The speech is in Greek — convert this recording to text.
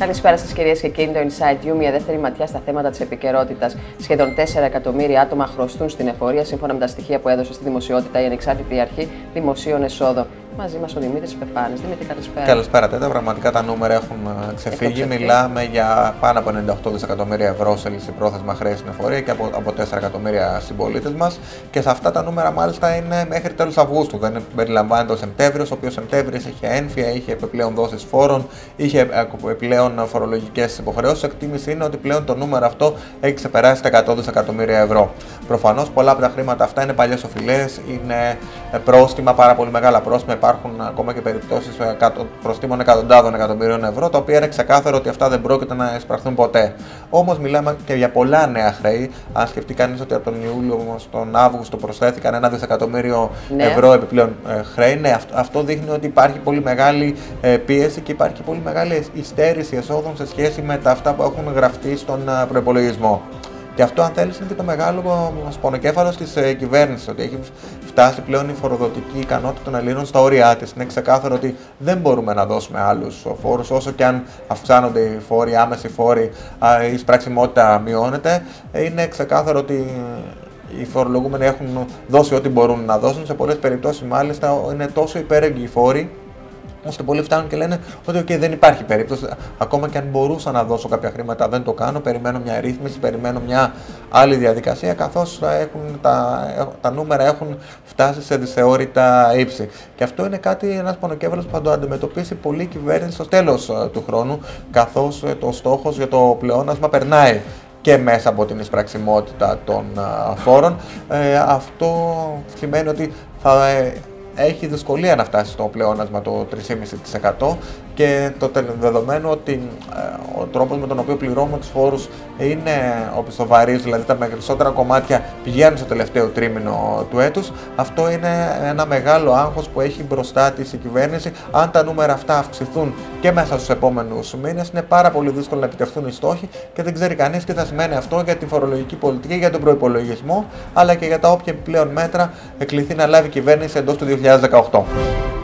Καλησπέρα σας, κυρίες και κύριοι. Το Inside You, μια δεύτερη ματιά στα θέματα της επικαιρότητας. Σχεδόν 4 εκατομμύρια άτομα χρωστούν στην εφορία, σύμφωνα με τα στοιχεία που έδωσε στη δημοσιότητα η Ανεξάρτητη Αρχή Δημοσίων Εσόδων. Μαζί μας ο Δημήτρης Πεφάνη. Δημήτρη, καλησπέρα. Καλησπέρα, Τέτα. Πραγματικά τα νούμερα έχουν ε, ξεφύγει. Μιλάμε για πάνω από 98 δισεκατομμύρια ευρώ σε πρόθεσμα χρέη στην εφορία και από, από 4 εκατομμύρια συμπολίτες μας. Και σε αυτά τα νούμερα, μάλιστα, είναι μέχρι τέλος Αυγούστου. Δεν περιλαμβάνεται ο Σεπτέμβριο, ο οποίο Σεπτέμβριος είχε ένφια, είχε επιπλέον δόσεις φόρων, είχε επιπλέον φορολογικές υποχρεώσεις. Εκτίμηση είναι ότι πλέον το νούμερο αυτό έχει ξεπεράσει τα 100 δισεκατομμύρια ευρώ. Προφανώς πολλά από τα χρήματα αυτά είναι παλιές οφειλές, είναι πρόστιμα, πάρα πολύ μεγάλα πρόστιμα υπάρχουν ακόμα και περιπτώσεις προστήμων εκατοντάδων εκατομμυρίων ευρώ, τα οποία είναι ξεκάθαρο ότι αυτά δεν πρόκειται να εισπραχθούν ποτέ. Όμως μιλάμε και για πολλά νέα χρέη. Αν σκεφτεί κανείς ότι από τον Ιούλιο στον Αύγουστο προσθέθηκαν ένα δισεκατομμύριο ναι. ευρώ επιπλέον ε, χρέη, ναι, αυτό, δείχνει ότι υπάρχει πολύ μεγάλη ε, πίεση και υπάρχει πολύ μεγάλη υστέρηση εσόδων σε σχέση με τα αυτά που έχουν γραφτεί στον ε, προπολογισμό. Και αυτό, αν θέλεις, είναι και το μεγάλο σπονοκέφαλο της ε, κυβέρνησης. Ότι έχει φτάσει πλέον η φοροδοτική ικανότητα των Ελλήνων στα όρια της. Είναι ξεκάθαρο ότι δεν μπορούμε να δώσουμε άλλους φόρους, όσο και αν αυξάνονται οι φόροι, οι άμεσοι φόροι, η σπραξιμότητα μειώνεται. Είναι ξεκάθαρο ότι οι φορολογούμενοι έχουν δώσει ό,τι μπορούν να δώσουν. Σε πολλές περιπτώσεις, μάλιστα, είναι τόσο υπέρεγγυοι οι φόροι ώστε πολλοί φτάνουν και λένε ότι okay, δεν υπάρχει περίπτωση. Ακόμα και αν μπορούσα να δώσω κάποια χρήματα, δεν το κάνω. Περιμένω μια ρύθμιση, περιμένω μια άλλη διαδικασία, καθώς τα, τα νούμερα έχουν φτάσει σε δυσεώρητα ύψη. Και αυτό είναι κάτι, ένας πονοκέφαλο που θα το αντιμετωπίσει πολύ η κυβέρνηση στο τέλος ε, του χρόνου, καθώς ε, το στόχος για το πλεόνασμα περνάει και μέσα από την εισπραξιμότητα των ε, φόρων. Ε, αυτό σημαίνει ότι θα έχει δυσκολία να φτάσει στο πλεόνασμα το 3,5% και το δεδομένο ότι ε, ο τρόπος με τον οποίο πληρώνουμε τους φόρους είναι οπισθοβαρής, δηλαδή τα περισσότερα κομμάτια πηγαίνουν στο τελευταίο τρίμηνο του έτους, αυτό είναι ένα μεγάλο άγχος που έχει μπροστά της η κυβέρνηση. Αν τα νούμερα αυτά αυξηθούν και μέσα στους επόμενους μήνες, είναι πάρα πολύ δύσκολο να επιτευχθούν οι στόχοι και δεν ξέρει κανείς τι θα σημαίνει αυτό για τη φορολογική πολιτική, για τον προϋπολογισμό, αλλά και για τα όποια επιπλέον μέτρα εκληθεί να λάβει η κυβέρνηση εντός του 2018.